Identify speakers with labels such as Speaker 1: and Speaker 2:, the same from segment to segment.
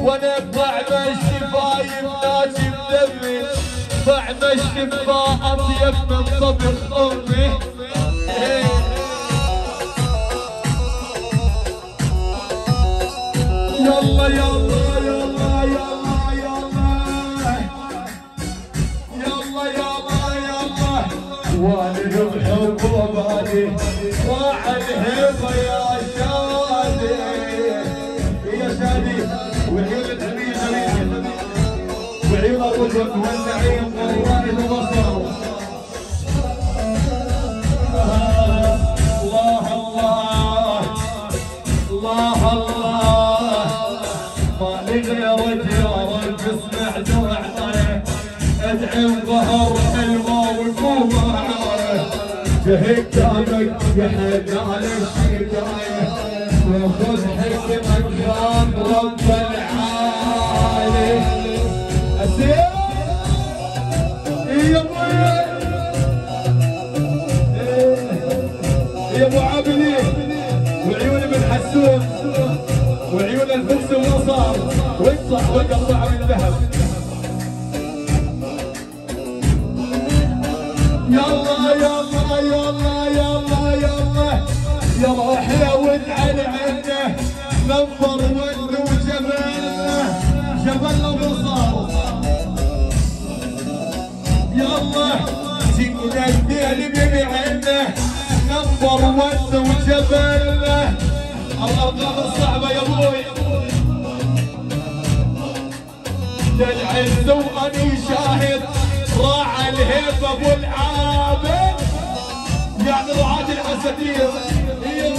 Speaker 1: وأنا بطعم الشفايف ناجي بدمي طعم الشفا أطيب من طبخ امي يلا يلا وأنا بحب وبالي راعى الهيبه يا وعيون الحبيب جميل وعيون الوجه والنعيم والوالد والصبر. الله الله الله الله طالق يا رب يا رب اسمع دعائي ادعم ظهر الماء والقوة جهد دامك يا حنان الشدايه وخذ خان رب العالي اسير يا ابو يا ابو وعيون الفلس يلا يلا يلا يلا يلا يا راح يعود على عينه نظر ود وجماله جبل ابو صار. يا الله سيبنا الدين بمعنه نظر ود وجماله الارقام الصعبه يا أبوي. يا العز واني شاهد. راعى الهيبه ابو العابد. يعني رعاة الحسديه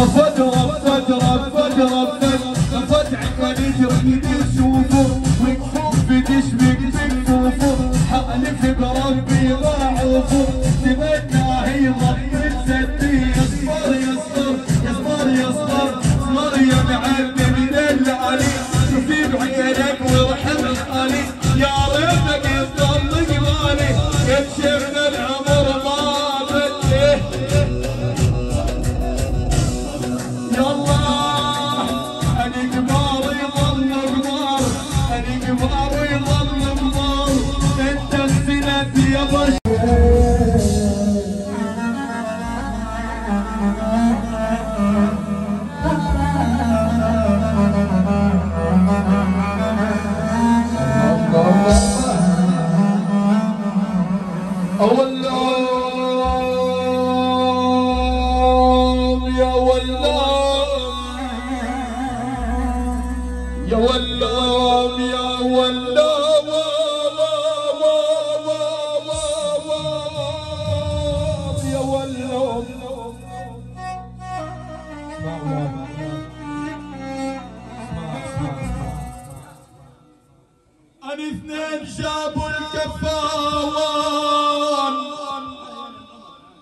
Speaker 1: رفض رفض رفض رفض رفض عقل يجري يشوفه ويكفوف بتشبك بكفوفه حالف بربي ما عوفه Owen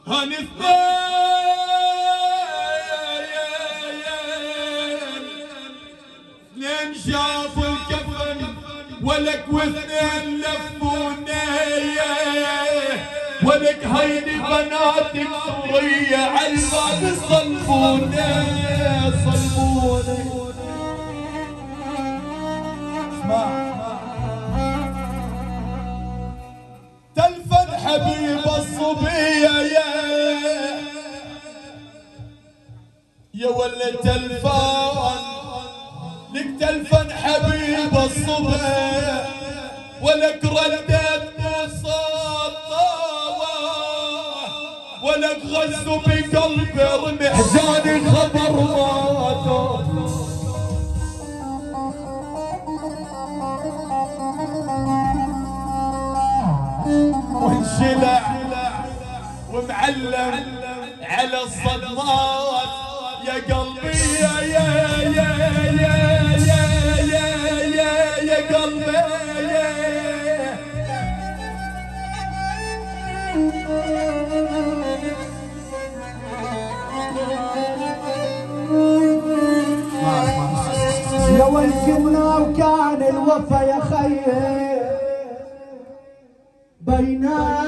Speaker 1: هنثنين اثنين شافوا الكفن ولك واثنين لفونيه ولك هيني بناتك سورية على الباب صلبونة صلبونة اسمع. يا ولا تلفان لك تلفن حبيب الصبح. ولك ردت مصطاوة ولك غز بقلب رمح. حزان الخبر ما وانشلع ومعلم على الصدمات يا يا يا يا يا يا يا قلبي. يا
Speaker 2: ويلكمنا وكان الوفا يا خيي بيناتنا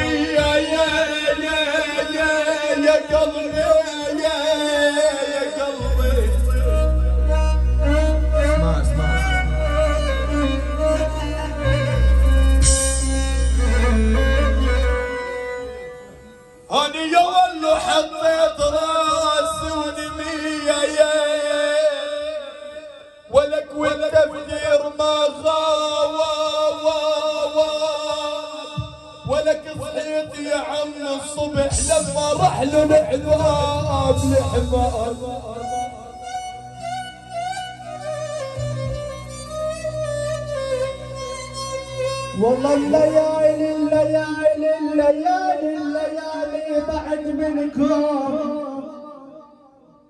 Speaker 1: الصبح لما راح له العذاب لحمار
Speaker 2: والله الليالي الليالي الليالي الليالي بعد منكم.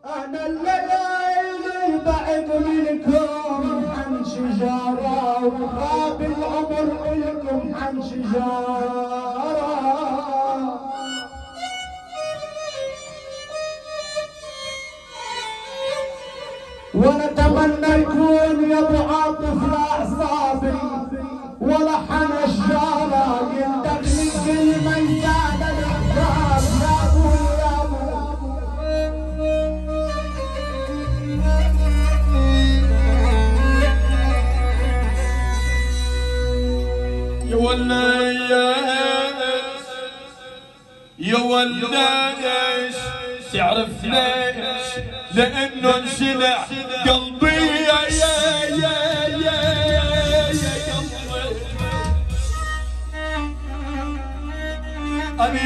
Speaker 2: أنا الليالي بعد منكم. عن شجارة وغاب العمر لكم عن شجارة. ونتمنى يكون يا ابو عاطف لأعصابي ولا حنجارة يندخل كل من زاد العقاب يا ابو يا
Speaker 1: يا وليش يا وليش تعرف ليش لأنه انشلع قلبي. أنا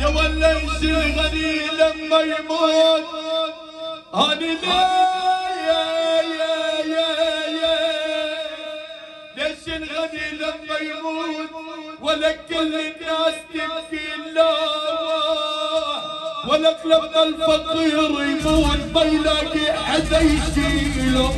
Speaker 1: يا وليش يا الغني لما يموت. لا يا يا يا يا. ليش الغني لما يموت ولا كل الناس تبكي الله. ولا لما الفقير يموت ما يلاقي حدا يشيله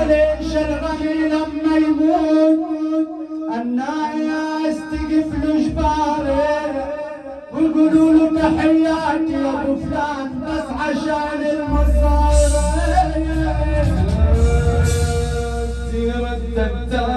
Speaker 2: أنا ليش ارغي لما يموت؟ الناس تقفلوا جباره ويقولوا له تحياتي يا ابو فلان بس عشان المصاري سيرة الدكتور